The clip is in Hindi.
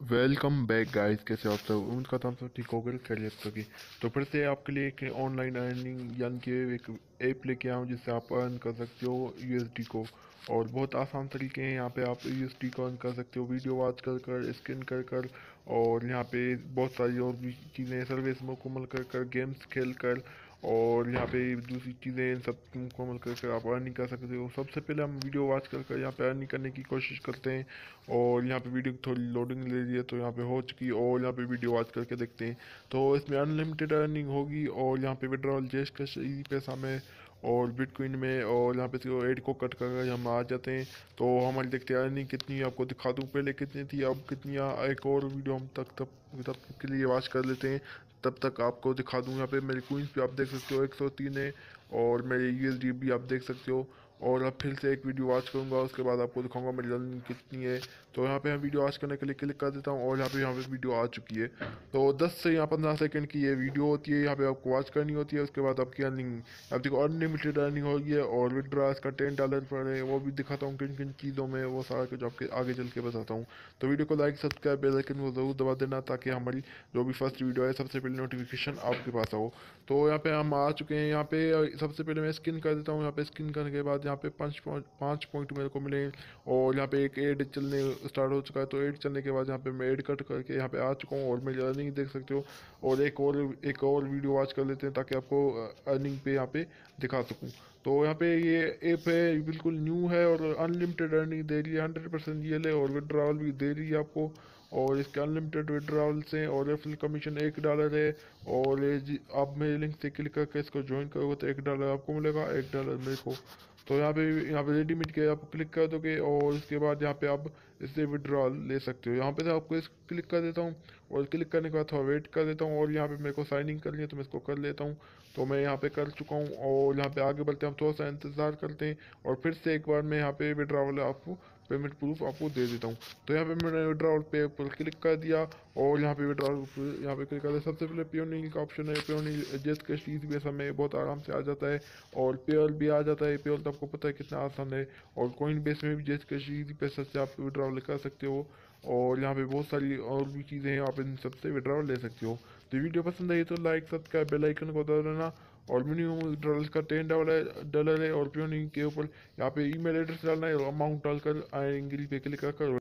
वेलकम बैक गाइस कैसे आप सब? उम्मीद करता हूँ सब ठीक हो गए, खैरियत होगी। तो फिर से आपके लिए एक ऑनलाइन अर्निंग यानी कि एक ऐप लेके आया हूँ, जिससे आप अर्न कर सकते हो यूएसडी को। और बहुत आसान तरीके हैं, यहाँ पे आप यूएसडी को अर्न कर सकते हो। वीडियो वॉच कर कर स्कैन कर कर, और यहाँ पे बहुत सारी और भी चीज़ें सर्विस मुकम्मल कर कर गेम्स खेल कर और यहाँ पे दूसरी चीज़ें सब मुकम्मल करके आप अर्निंग कर सकते हो। सबसे पहले हम वीडियो वॉच कर कर यहाँ पे अर्निंग करने की कोशिश करते हैं और यहाँ पे वीडियो थोड़ी लोडिंग ले रही है तो यहाँ पे हो चुकी और यहाँ पे वीडियो वॉच करके देखते हैं। तो इसमें अनलिमिटेड अर्निंग होगी और यहाँ पे विड्रॉल जेस का पैसा में और बिटकॉइन में और यहाँ पे एड को कट कर हम आ जाते हैं। तो हमारी देखते अर्निंग कितनी आपको दिखा दूँ, पहले कितनी थी, अब कितनी एक और वीडियो हम तक, तब तब के लिए वॉच कर लेते हैं। तब तक आपको दिखा दूँ यहाँ पे मेरी क्वींस भी आप देख सकते हो, एक सौ तीन है और मेरी यू भी आप देख सकते हो। और अब फिर से एक वीडियो वॉच करूँगा, उसके बाद आपको दिखाऊँगा मेरी रनिंग कितनी है। तो यहाँ पे मैं वीडियो वॉच करने के लिए क्लिक कर देता हूँ और यहाँ पे यहाँ पे वीडियो आ चुकी है। तो 10 से यहाँ पंद्रह सेकंड की ये वीडियो होती है, यहाँ पे आपको वॉच करनी होती है, उसके बाद आपकी अर्निंग अब देखो अनलिमिटेड अर्निंग होगी है और विड्रा इसका टेन डॉलर पर है, वो भी दिखाता हूँ किन किन चीज़ों में, वो सारा कुछ आपके आगे चल के बताता हूँ। तो वीडियो को लाइक सब्सक्राइब बेलाइकन को ज़रूर दबा देना ताकि हमारी जो भी फ़र्स्ट वीडियो है, सबसे पहले नोटिफिकेशन आपके पास आओ तो यहाँ पे हम आ चुके हैं, यहाँ पे सबसे पहले मैं स्किन कर देता हूँ, यहाँ पे स्किन करने के बाद यहाँ पे पाँच पाँच पॉइंट मेरे को मिले और यहाँ पे एक एड चलने स्टार्ट हो चुका है। तो एड चलने के बाद यहाँ पे मैं एड कट करके यहाँ पे आ चुका हूँ और मेरी अर्निंग देख सकते हो। और एक और एक और वीडियो वॉच कर लेते हैं ताकि आपको अर्निंग पे यहाँ पे दिखा सकूँ। तो यहाँ पे ये ऐप है बिल्कुल न्यू है और अनलिमिटेड अर्निंग दे रही है हंड्रेड परसेंट ये ले और विड्रॉल भी दे रही है आपको। और इसके अनलिमिटेड विड्रॉल्स हैं, और रेफरल कमीशन एक डॉलर है, और ये आप मेरे लिंक से क्लिक करके इसको ज्वाइन करोगे तो एक डॉलर आपको मिलेगा, एक डॉलर मेरे को। तो यहाँ पे यहाँ पे रेडीमेड के आप क्लिक कर दोगे, और इसके बाद यहाँ पे आप इससे विड्रॉल ले सकते हो। यहाँ पे आपको इस क्लिक कर देता हूँ, और क्लिक करने के बाद थोड़ा वेट कर देता हूँ, और यहाँ पे मेरे को साइन इन करनी है तो मैं इसको कर लेता हूँ। तो मैं यहाँ पे कर चुका हूँ, और यहाँ पे आगे बढ़ते हैं, हम थोड़ा सा इंतज़ार करते हैं, और फिर से एक बार मैं यहाँ पे विड्रॉल आपको पेमेंट प्रूफ आपको दे देता हूँ। तो यहाँ पे मैंने विड्रॉल पे पर क्लिक कर दिया और यहाँ पे विड्रॉल यहाँ पे क्लिक कर दिया। सबसे पहले पेओनिंग का ऑप्शन है। पेयोनील जेस के सी भी में बहुत आराम से आ जाता है और पेयल भी आ जाता है। पेयल तो आपको पता है कितना आसान है और कोइन बेस में भी जेस के सी पैसा से आप विड्रॉल कर सकते हो। और यहाँ पे बहुत सारी और भी चीज़ें हैं, आप इन सबसे विड्रॉल ले सकते हो। तो वीडियो पसंद आई तो लाइक सब्सक्राइब बेल आइकन को दबा देना। और मिनिमम डॉलर का टेन डॉलर डॉलर है और प्योनिंग के ऊपर यहाँ पे ईमेल एड्रेस डालना है अमाउंट डालकर आएँगे पे क्लिक कर